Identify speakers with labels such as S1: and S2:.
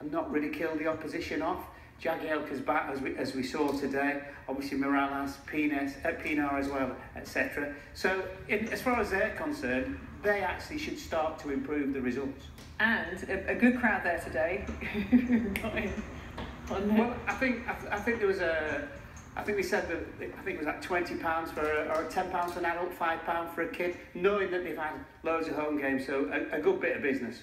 S1: and not really kill the opposition off. Jagielka's back as we, as we saw today, obviously Mirallas, Pines, uh, Pienaar as well, etc. So in, as far as they're concerned, they actually should start to improve the results.
S2: And a, a good crowd there today.
S1: well, I think I, th I think there was a I think we said that I think it was like twenty pounds for a, or ten pounds for an adult, five pound for a kid, knowing that they've had loads of home games, so a, a good bit of business.